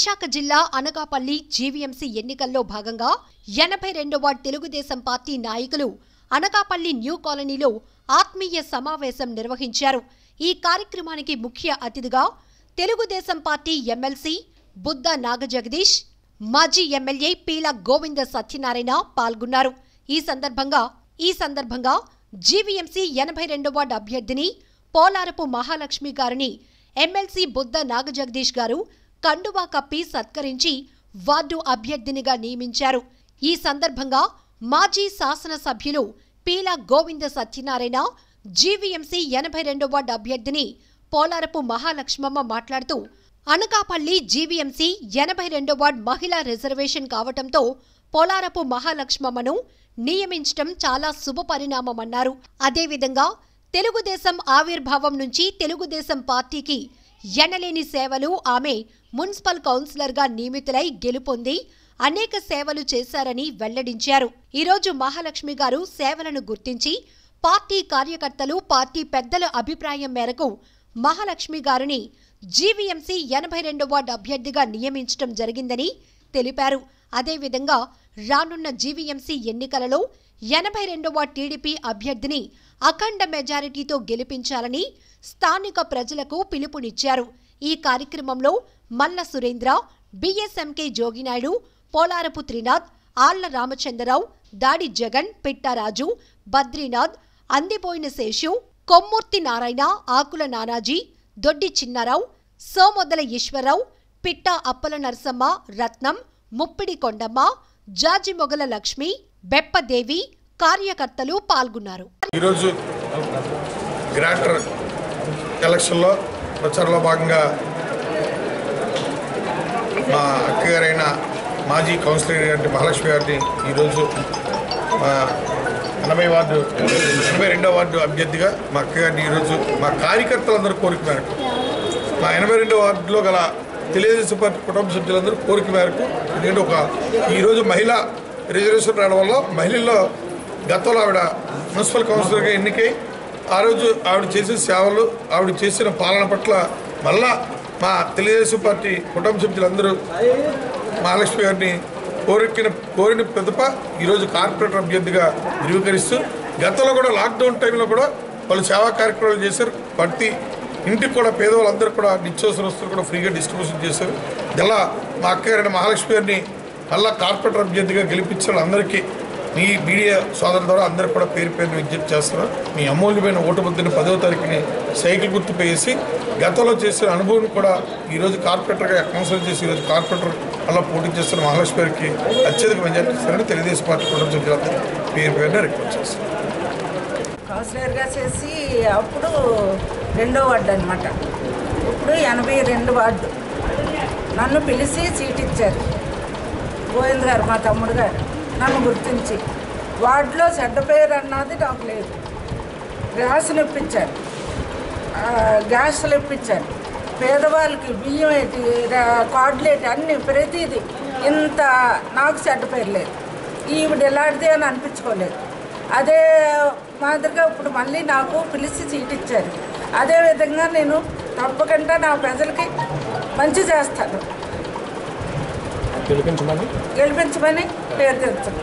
విశాఖ జిల్లా అనకాపల్లి జీవీఎంసీ ఎన్నికల్లో భాగంగా ఎనభై రెండవ తెలుగుదేశం పార్టీ నాయకులు అనకాపల్లి న్యూ కాలనీలో ఆత్మీయ సమావేశం నిర్వహించారు. ఈ కార్యక్రమానికి ముఖ్య అతిథిగా తెలుగుదేశం పార్టీ ఎమ్మెల్సీ బుద్ధ నాగజగదీష్ మాజీ ఎమ్మెల్యే పీల గోవింద సత్యనారాయణ పాల్గొన్నారు. ఈ సందర్భంగా ఈ సందర్భంగా జీవీఎంసీ ఎనభై రెండవ వార్డు అభ్యర్థిని పోలారపు మహాలక్ష్మి గారిని ఎమ్మెల్సీ బుద్ధ నాగజగదీష్ గారు కండువా కప్పి సత్కరించి వార్డు అభ్యర్థినిగా నియమించారు. ఈ సందర్భంగా మాజీ శాసనసభ్యులు పీల గోవింద సత్యనారాయణ జీవీఎంసీ ఎనభై రెండో వార్డు అభ్యర్థిని పోలారపు మహాలక్ష్మమ్మ మాట్లాడుతూ అనకాపల్లి జీవీఎంసీ ఎనభై రెండో వార్డ్ మహిళా రిజర్వేషన్ కావటంతో పోలారపు మహాలక్ష్మమ్మను నియమించటం చాలా శుభపరిణామమన్నారు. అదేవిధంగా తెలుగుదేశం ఆవిర్భావం నుంచి తెలుగుదేశం పార్టీకి ఎనలేని సేవలు ఆమె మున్సిపల్ కౌన్సిలర్గా నియమితులై గెలుపొంది అనేక సేవలు చేశారని వెల్లడించారు. ఈరోజు మహాలక్ష్మి గారు సేవలను గుర్తించి పార్టీ కార్యకర్తలు పార్టీ పెద్దల అభిప్రాయం మేరకు మహాలక్ష్మి గారిని జీవీఎంసీ ఎనభై రెండో వార్డు అభ్యర్థిగా నియమించడం జరిగిందని తెలిపారు. అదేవిధంగా రానున్న జీవీఎంసీ ఎన్నికలలో ఎనభై రెండవ టీడీపీ అభ్యర్థిని అఖండ మెజారిటీతో గెలిపించాలని స్థానిక ప్రజలకు పిలుపునిచ్చారు. ఈ కార్యక్రమంలో మల్ల సురేంద్ర బిఎస్ఎంకే జోగినాయుడు పోలారపు త్రినాథ్ ఆళ్ళ రామచంద్రరావు దాడి జగన్ పిట్టారాజు బద్రీనాథ్ అందిపోయిన శేషు కొమ్మూర్తి నారాయణ ఆకుల నానాజీ దొడ్డి చిన్నారావు సోమొదల ఈశ్వరరావు పిట్ట అప్పల నరసమ్మ రత్నం ముప్పిడి కొండమ్మ జాజిమొగల లక్ష్మి బెప్పదేవి కార్యకర్తలు పాల్గొన్నారు. ఈరోజు గ్రాంటర్ ఎలక్షన్లో ప్రచారంలో భాగంగా మా అక్కగారైన మాజీ కౌన్సిలర్ అంటే మహాలక్ష్మి గారిని ఈరోజు మా ఎనభై వార్డు ఎనభై రెండో వార్డు అభ్యర్థిగా మా అక్కగారిని ఈరోజు మా కార్యకర్తలందరూ కోరిక మేరకు మా ఎనభై రెండో వార్డులో గల తెలుగుదేశం పార్టీ కుటుంబ సభ్యులందరూ కోరిక మేరకు ఎందుకంటే ఒక ఈరోజు మహిళా రిజర్వేషన్ రావడం వల్ల మహిళల్లో గతంలో ఆవిడ మున్సిపల్ కౌన్సిలర్గా ఎన్నికై ఆ రోజు ఆవిడ చేసిన సేవలు ఆవిడ చేసిన పాలన పట్ల మళ్ళా మా తెలుగుదేశం పార్టీ కుటుంబ సభ్యులందరూ మహాలక్ష్మి గారిని కోరికిన కోరిన పిదప ఈరోజు కార్పొరేటర్ అభ్యర్థిగా ధృవీకరిస్తూ గతంలో కూడా లాక్డౌన్ టైంలో కూడా వాళ్ళు సేవా కార్యక్రమాలు చేశారు. ప్రతి ఇంటికి కూడా పేదవాళ్ళందరూ కూడా నిత్యావసర వస్తువులు కూడా ఫ్రీగా డిస్ట్రిబ్యూషన్ చేశారు. ఇలా మా అక్కగారైన మహాలక్ష్మి గారిని మళ్ళా కార్పొరేటర్ అభ్యర్థిగా గెలిపించాడు అందరికీ మీ మీడియా సోదరుల ద్వారా అందరూ కూడా పేరు పేరు విజ్ఞప్తి చేస్తున్నారు మీ అమూల్యమైన ఓటు ముద్దని పదవ తారీఖుని సైకిల్ గుర్తుపేసి గతంలో చేసిన అనుభవం కూడా ఈరోజు కార్పొరేటర్గా కౌన్సిలర్ చేసి ఈరోజు కార్పొరేటర్ అలా పోటీ చేస్తున్న మహాలక్ష్మి గారికి అత్యధిక మెజార్టీ ఇస్తారని తెలుగుదేశం పార్టీ కుటుంబ సభ్యులందరూ పేరు పేరున రిపోర్ట్ చేస్తున్నారు కౌన్సిలర్గా చేసి అప్పుడు రెండో వార్డు అనమాట ఇప్పుడు ఎనభై రెండు వార్డు. నన్ను పిలిచి సీట్ ఇచ్చారు. గోవింద్ గారు మా తమ్ముడు గారు నన్ను గుర్తించి. వార్డులో చెడ్డ పేరు అన్నది నాకు లేదు. గ్యాస్ ఇప్పించారు గ్యాస్ గ్యాస్లు ఇప్పించారు పేదవాళ్ళకి బియ్యం ఏంటి కార్డులు ఏంటి అన్ని ప్రతిదీ ఇంత నాకు చెడ్డ పేరు లేదు. ఈవిడ ఎలాంటిది అని అనిపించుకోలేదు. అదే మాదిరిగా ఇప్పుడు మళ్ళీ నాకు పిలిచి సీట్ ఇచ్చారు. అదే విధంగా నేను తప్పకుండా నా ప్రజలకి మంచి చేస్తాను. గెలిపించమని? గెలిపించమని పేరు తెచ్చాను